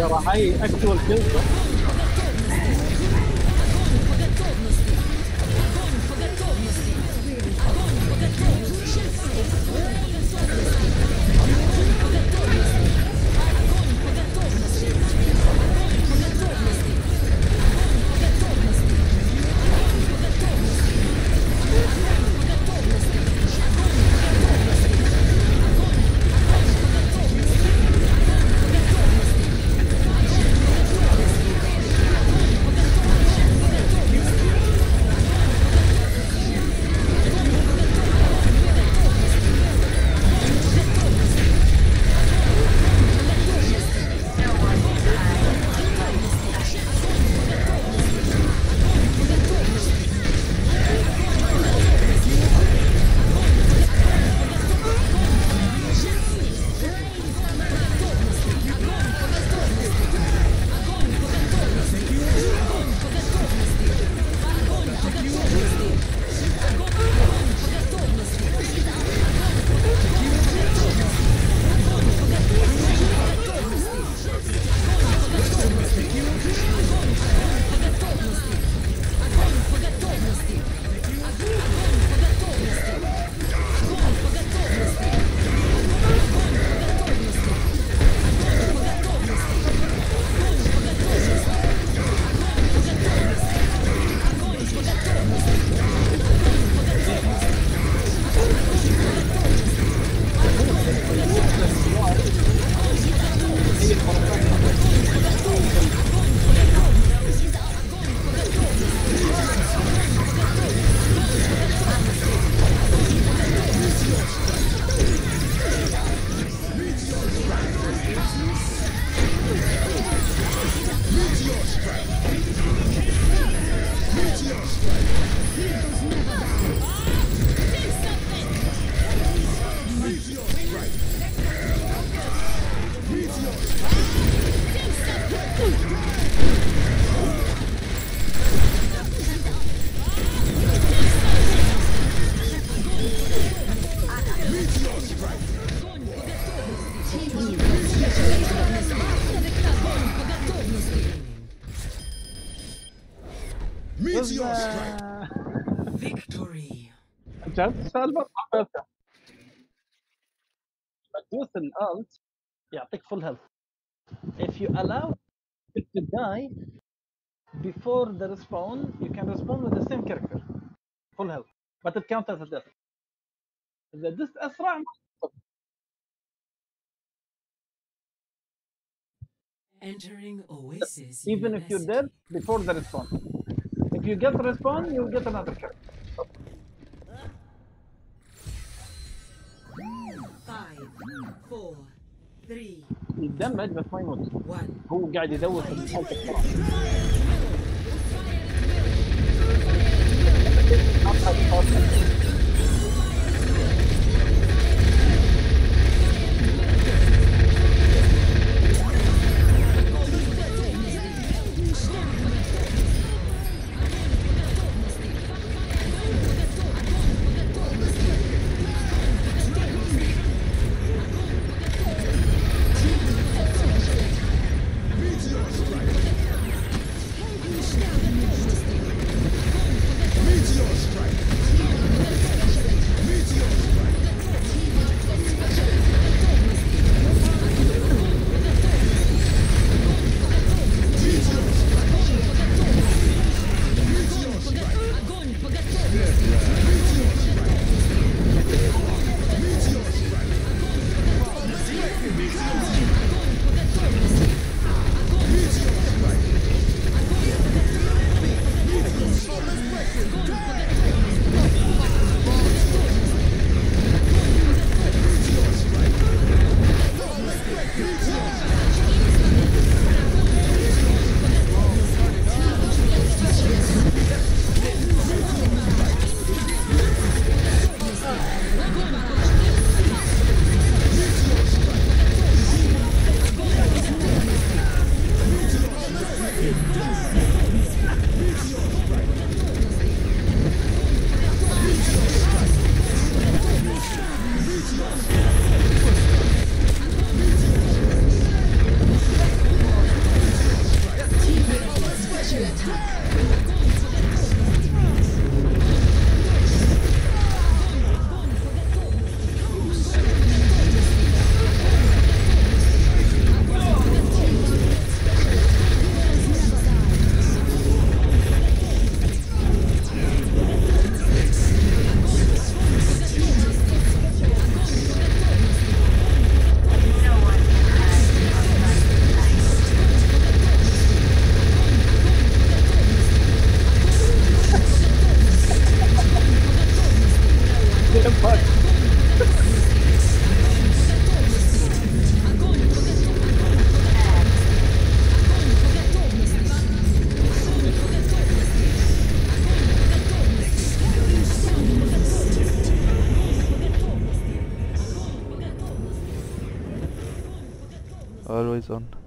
ترى هاي اكتوال كلفة. Meteor strike. Victory. جد سالفه حبيتها تدوس الالت يعطيك فول هيلث if you allow it to die before the respawn you can respawn with the same character full health but it counts as a death اذا دست اسرع ما تتصد. Entering Oasis. even if you're dead before the respawn If you get respawn you'll get another character Five, four, three, يتدمج بس ما يموت one. هو قاعد يدوس الحلقة بسرعة horizon.